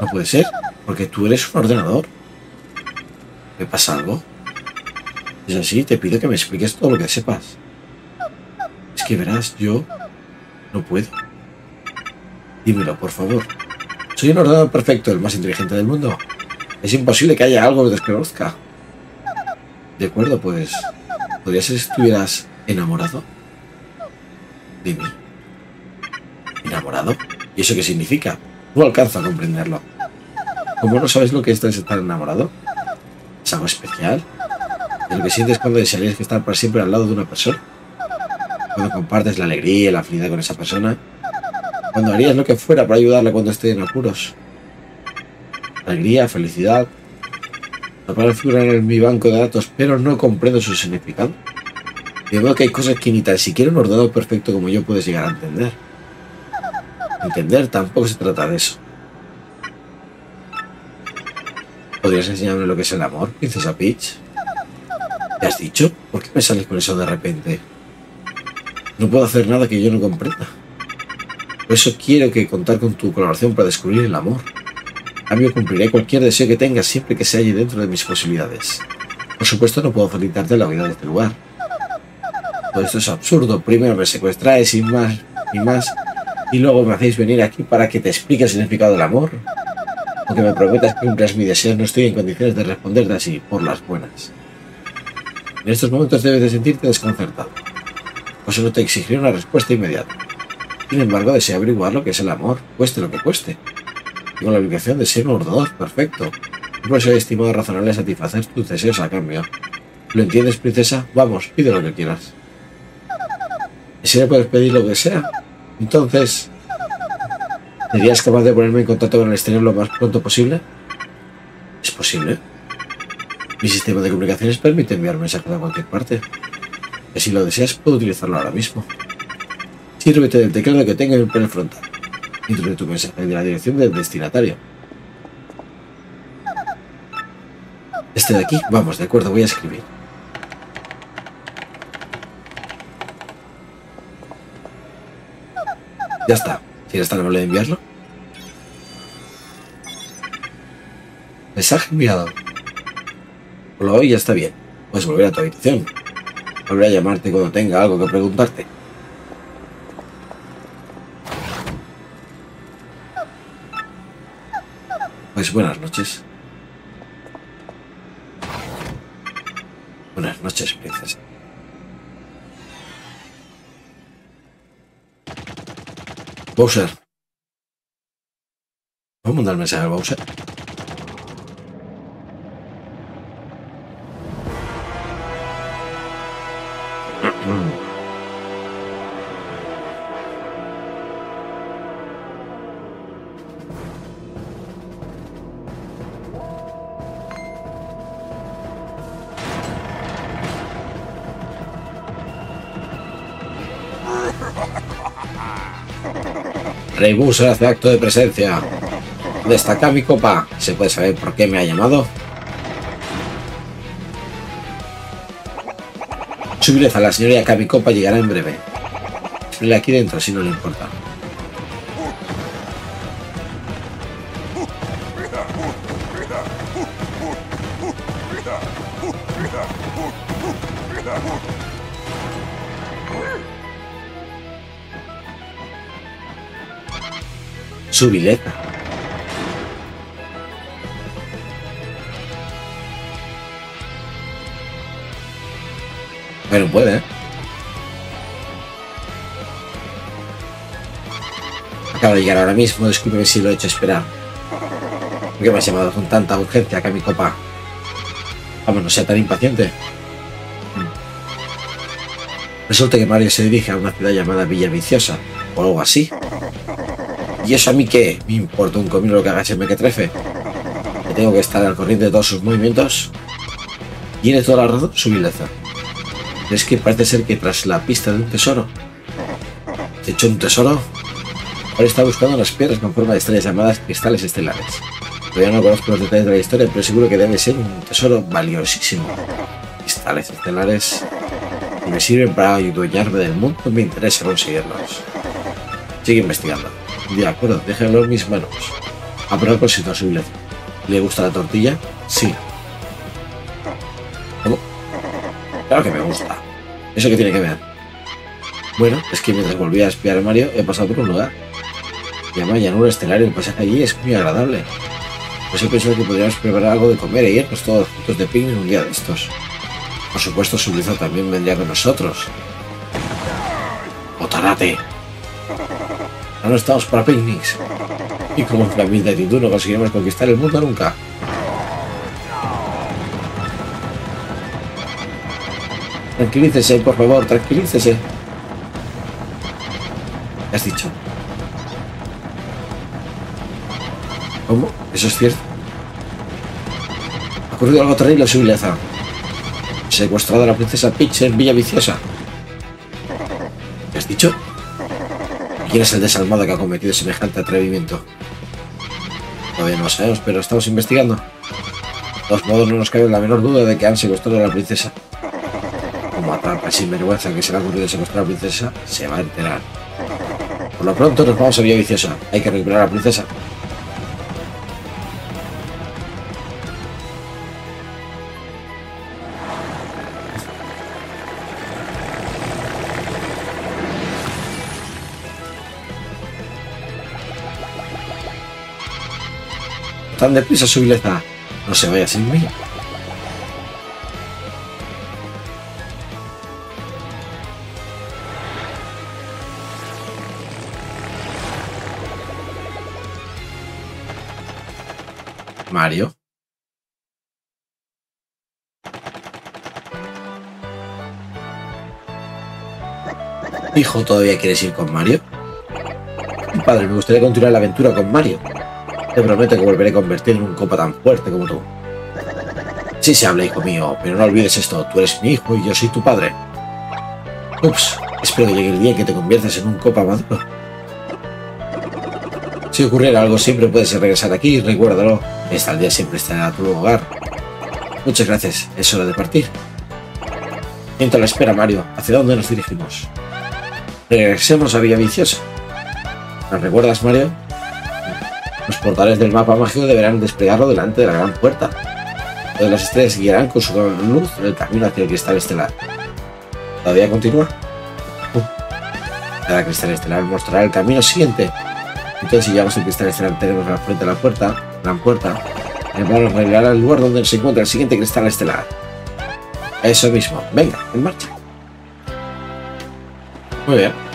No puede ser, porque tú eres un ordenador. ¿Me pasa algo? Es así, te pido que me expliques todo lo que sepas. Es que verás, yo no puedo. Dímelo, por favor. Soy un ordenador perfecto, el más inteligente del mundo. Es imposible que haya algo que desconozca. De acuerdo, pues... ¿Podría ser si estuvieras enamorado? De mí. ¿Enamorado? ¿Y eso qué significa? No alcanzo a comprenderlo. ¿Cómo no sabes lo que es estar enamorado? ¿Es algo especial? ¿Es lo que sientes cuando desearías estar para siempre al lado de una persona? Cuando compartes la alegría y la afinidad con esa persona cuando harías lo que fuera para ayudarle cuando esté en apuros. Alegría, felicidad. No figurar en mi banco de datos, pero no comprendo su significado. Y veo que hay cosas que ni tan siquiera un ordenador perfecto como yo puedes llegar a entender. Entender tampoco se trata de eso. ¿Podrías enseñarme lo que es el amor, princesa Peach? ¿Qué has dicho? ¿Por qué me sales con eso de repente? No puedo hacer nada que yo no comprenda. Por eso quiero que contar con tu colaboración para descubrir el amor. A cambio, cumpliré cualquier deseo que tengas siempre que se halle dentro de mis posibilidades. Por supuesto, no puedo facilitarte la vida de este lugar. Todo esto es absurdo. Primero me secuestráis y más y más, y luego me hacéis venir aquí para que te explique el significado del amor. Aunque me prometas que cumplas mi deseo, no estoy en condiciones de responderte así, por las buenas. En estos momentos debes de sentirte desconcertado. Por eso no te exigiré una respuesta inmediata. Sin embargo, deseo averiguar lo que es el amor, cueste lo que cueste. Tengo la obligación de ser un ordenador perfecto. Y por eso he estimado razonable satisfacer tus deseos a cambio. ¿Lo entiendes, princesa? Vamos, pide lo que quieras. ¿Y si le puedes pedir lo que sea? Entonces, ¿serías capaz de ponerme en contacto con el exterior lo más pronto posible? ¿Es posible? Mi sistema de comunicaciones permite enviar mensajes a cualquier parte. Y si lo deseas, puedo utilizarlo ahora mismo. Sírvete del teclado que tenga en el panel frontal. Introduce tu mensaje de la dirección del destinatario. Este de aquí, vamos, de acuerdo, voy a escribir. Ya está. Si eres tan amable de enviarlo. Mensaje enviado. Por lo hoy ya está bien. Puedes volver a tu habitación. Volveré a llamarte cuando tenga algo que preguntarte. Buenas noches. Buenas noches, princesa. Bowser. A mandar mensaje a Bowser. Booser hace acto de presencia. Destaca mi copa. ¿Se puede saber por qué me ha llamado? Subileza, la señoría Copa llegará en breve. Espera aquí dentro si no le importa. Subileza. Pero puede, ¿eh? Acaba de llegar ahora mismo, discúlpeme si lo he hecho esperar. ¿Por qué me has llamado con tanta urgencia acá mi copa? Vamos, no sea tan impaciente. Resulta que Mario se dirige a una ciudad llamada Villa Viciosa, o algo así. ¿Y eso a mí qué? ¿Me importa un comino lo que haga ese mequetrefe? ¿Que tengo que estar al corriente de todos sus movimientos? Tiene toda la razón su vileza. Es que parece ser que tras la pista de un tesoro. ¿De hecho un tesoro? Ahora está buscando unas piedras con forma de estrellas llamadas cristales estelares. Todavía no conozco los detalles de la historia, pero seguro que debe ser un tesoro valiosísimo. Cristales estelares y me sirven para adueñarme del mundo, me interesa conseguirlos. Sigue investigando. De acuerdo, déjenlo en mis manos. A propósito, su ¿Le gusta la tortilla? Sí. ¿Cómo? Claro que me gusta. ¿Eso qué tiene que ver? Bueno, es que mientras volvía a espiar a Mario he pasado por un lugar. Llama llanura estelar y el pasaje allí es muy agradable. Pues he pensado que podríamos preparar algo de comer e irnos todos juntos de picnic un día de estos. Por supuesto, su también vendría con nosotros. ¡Otarate! No estamos para picnics. Y como la vida de tú no conseguiremos conquistar el mundo nunca. Tranquilícese, por favor, tranquilícese. ¿Qué has dicho? ¿Cómo? ¿Eso es cierto? Ha ocurrido algo terrible, su vileza. Secuestrado a la princesa Peach en Villa Viciosa. ¿Qué has dicho? ¿Quién es el desalmado que ha cometido semejante atrevimiento? Todavía no lo sabemos, pero estamos investigando. De todos modos, no nos cabe la menor duda de que han secuestrado a la princesa. Como atrapa sin vergüenza que se le ha ocurrido secuestrar a la princesa, se va a enterar. Por lo pronto nos vamos a Villa Viciosa. Hay que recuperar a la princesa. Tan deprisa su vileza. No se vaya sin mí. Mario. Hijo, ¿todavía quieres ir con Mario? Padre, me gustaría continuar la aventura con Mario. Te prometo que volveré a convertir en un copa tan fuerte como tú. Sí se habla, hijo mío, pero no olvides esto. Tú eres mi hijo y yo soy tu padre. Ups, espero que llegue el día en que te conviertas en un copa maduro. Si ocurriera algo, siempre puedes regresar aquí recuérdalo. Esta aldea siempre estará a tu hogar. Muchas gracias, es hora de partir. Mientras la espera, Mario, ¿hacia dónde nos dirigimos? Regresemos a Villa Viciosa. ¿Nos recuerdas, Mario? Portales del mapa mágico deberán desplegarlo delante de la gran puerta. Todas las estrellas guiarán con su luz el camino hacia el cristal estelar. ¿Todavía continúa? Cada cristal estelar mostrará el camino siguiente. Entonces, si llegamos al cristal estelar, tenemos la frente a la puerta, gran puerta. El plano nos revelará el lugar donde se encuentra el siguiente cristal estelar. Eso mismo. Venga, en marcha. Muy bien.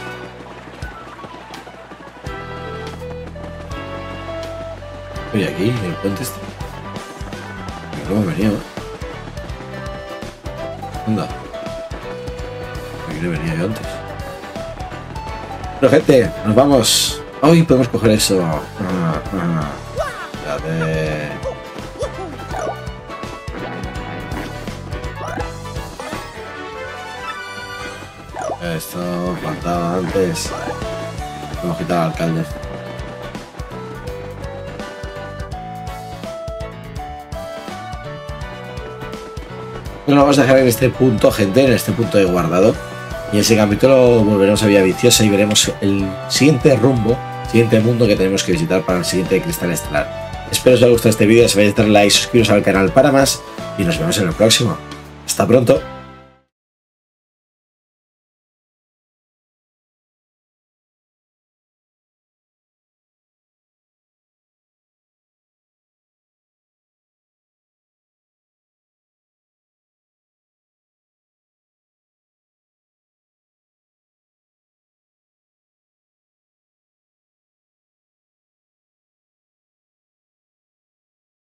Estoy aquí, en el puente este. No me venido. Anda. aquí no venía yo antes. Bueno, gente, nos vamos. Hoy podemos coger eso. Ah, ah. Espérate. Esto faltaba antes. Vamos a quitar al alcalde. Bueno, vamos a dejar en este punto, gente, en este punto de guardado. Y en ese capítulo volveremos a Vía Viciosa y veremos el siguiente rumbo, siguiente mundo que tenemos que visitar para el siguiente Cristal Estelar. Espero os haya gustado este vídeo, si vais a dar like, suscribiros al canal para más y nos vemos en el próximo. Hasta pronto.